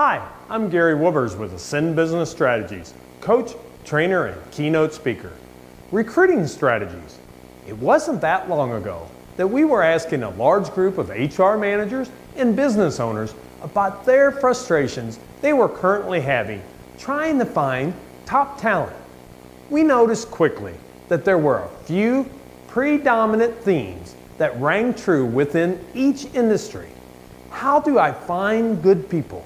Hi, I'm Gary Woobers with Ascend Business Strategies, coach, trainer, and keynote speaker. Recruiting strategies. It wasn't that long ago that we were asking a large group of HR managers and business owners about their frustrations they were currently having trying to find top talent. We noticed quickly that there were a few predominant themes that rang true within each industry. How do I find good people?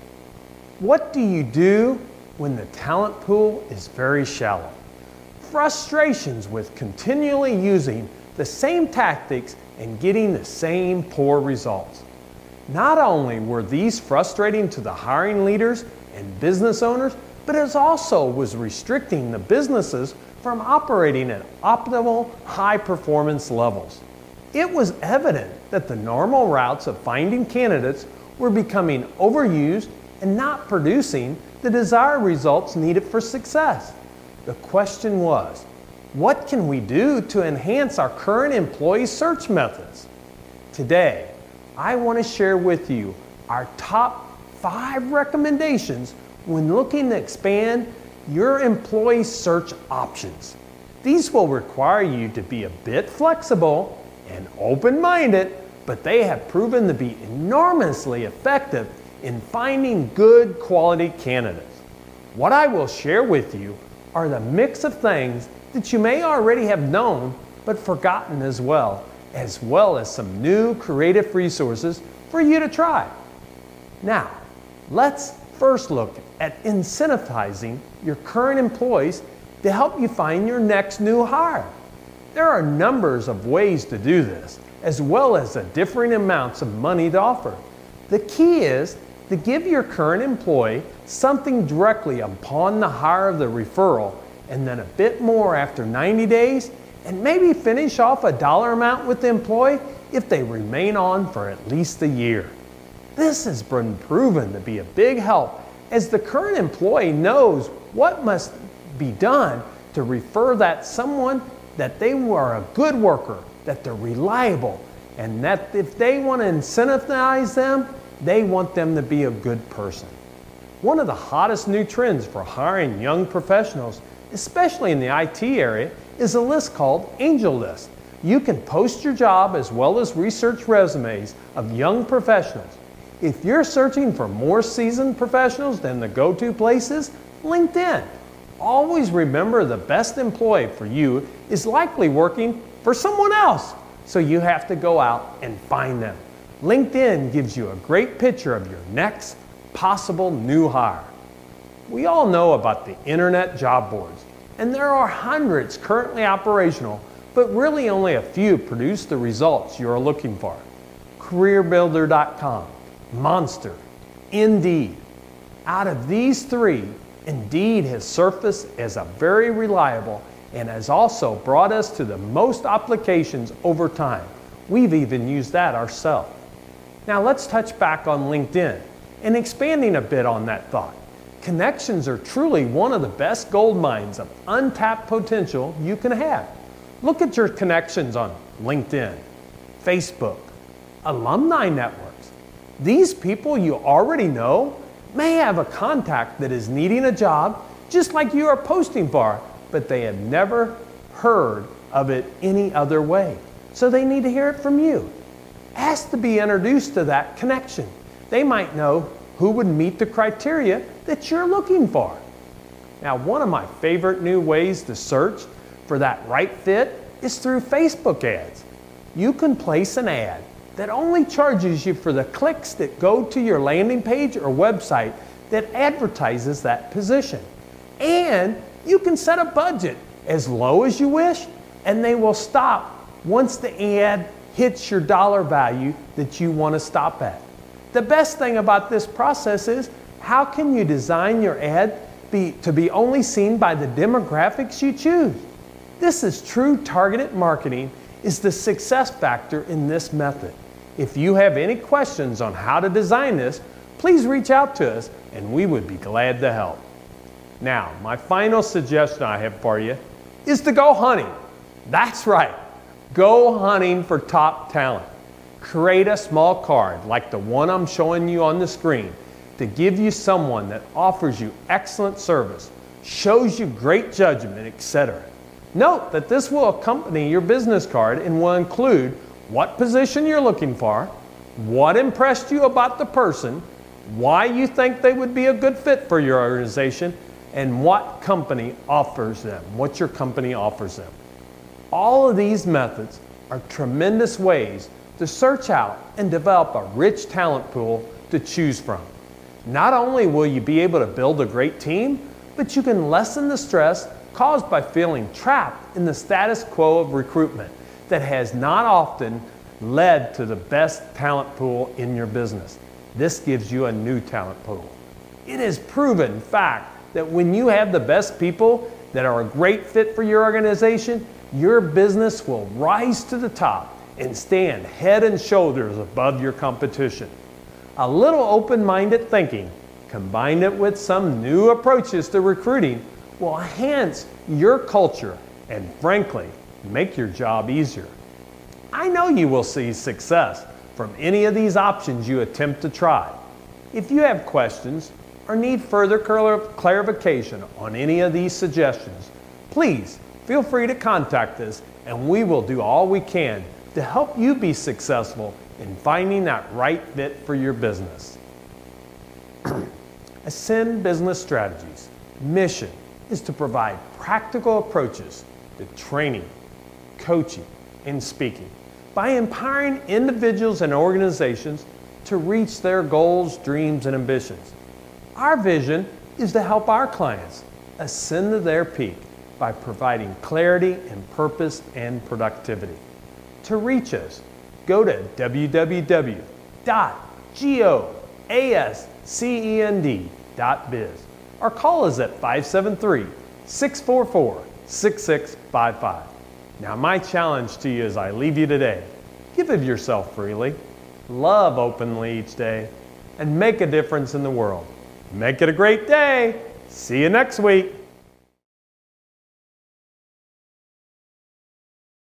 What do you do when the talent pool is very shallow? Frustrations with continually using the same tactics and getting the same poor results. Not only were these frustrating to the hiring leaders and business owners, but it also was restricting the businesses from operating at optimal high performance levels. It was evident that the normal routes of finding candidates were becoming overused and not producing the desired results needed for success. The question was, what can we do to enhance our current employee search methods? Today, I want to share with you our top five recommendations when looking to expand your employee search options. These will require you to be a bit flexible and open minded, but they have proven to be enormously effective in finding good quality candidates. What I will share with you are the mix of things that you may already have known but forgotten as well, as well as some new creative resources for you to try. Now, let's first look at incentivizing your current employees to help you find your next new hire. There are numbers of ways to do this, as well as the differing amounts of money to offer. The key is to give your current employee something directly upon the hire of the referral and then a bit more after 90 days and maybe finish off a dollar amount with the employee if they remain on for at least a year. This has been proven to be a big help as the current employee knows what must be done to refer that someone that they are a good worker, that they're reliable, and that if they want to incentivize them, they want them to be a good person. One of the hottest new trends for hiring young professionals, especially in the IT area, is a list called AngelList. You can post your job as well as research resumes of young professionals. If you're searching for more seasoned professionals than the go to places, LinkedIn. Always remember the best employee for you is likely working for someone else, so you have to go out and find them. LinkedIn gives you a great picture of your next possible new hire. We all know about the internet job boards, and there are hundreds currently operational, but really only a few produce the results you are looking for. CareerBuilder.com, Monster, Indeed. Out of these three, Indeed has surfaced as a very reliable and has also brought us to the most applications over time. We've even used that ourselves. Now let's touch back on LinkedIn and expanding a bit on that thought. Connections are truly one of the best gold mines of untapped potential you can have. Look at your connections on LinkedIn, Facebook, alumni networks. These people you already know may have a contact that is needing a job just like you are posting for, but they have never heard of it any other way. So they need to hear it from you. Ask to be introduced to that connection. They might know who would meet the criteria that you're looking for. Now, one of my favorite new ways to search for that right fit is through Facebook ads. You can place an ad that only charges you for the clicks that go to your landing page or website that advertises that position. And you can set a budget as low as you wish, and they will stop once the ad hits your dollar value that you want to stop at. The best thing about this process is how can you design your ad be, to be only seen by the demographics you choose? This is true targeted marketing is the success factor in this method. If you have any questions on how to design this, please reach out to us and we would be glad to help. Now, my final suggestion I have for you is to go hunting. That's right, go hunting for top talent. Create a small card like the one I'm showing you on the screen to give you someone that offers you excellent service, shows you great judgment, etc. Note that this will accompany your business card and will include what position you're looking for, what impressed you about the person, why you think they would be a good fit for your organization, and what company offers them, what your company offers them. All of these methods are tremendous ways to search out and develop a rich talent pool to choose from. Not only will you be able to build a great team, but you can lessen the stress caused by feeling trapped in the status quo of recruitment that has not often led to the best talent pool in your business. This gives you a new talent pool. It is proven fact that when you have the best people that are a great fit for your organization, your business will rise to the top and stand head and shoulders above your competition. A little open minded thinking, combined it with some new approaches to recruiting, will enhance your culture and, frankly, make your job easier. I know you will see success from any of these options you attempt to try. If you have questions or need further clarification on any of these suggestions, please feel free to contact us and we will do all we can to help you be successful in finding that right fit for your business. Ascend Business Strategies mission is to provide practical approaches to training, coaching, and speaking by empowering individuals and organizations to reach their goals, dreams, and ambitions. Our vision is to help our clients ascend to their peak by providing clarity and purpose and productivity. To reach us, go to www.goascend.biz or call us at 573 644 6655. Now, my challenge to you as I leave you today give of yourself freely, love openly each day, and make a difference in the world. Make it a great day. See you next week.